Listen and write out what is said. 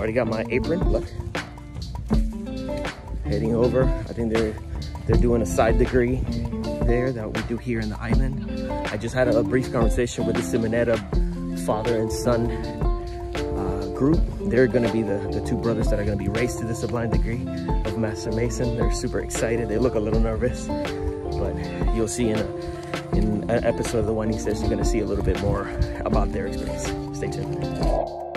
already got my apron, look. Heading over, I think they're they're doing a side degree there that we do here in the island. I just had a, a brief conversation with the Simonetta father and son uh, group. They're gonna be the, the two brothers that are gonna be raised to the sublime degree of Master Mason. They're super excited. They look a little nervous, but you'll see in, a, in an episode of The Winding Stairs, you're gonna see a little bit more about their experience. Stay tuned.